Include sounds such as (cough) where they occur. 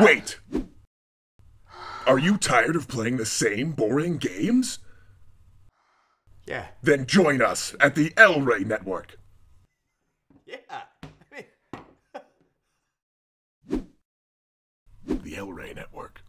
Wait! Are you tired of playing the same boring games? Yeah. Then join us at the El Rey Network. Yeah. (laughs) the El Rey Network.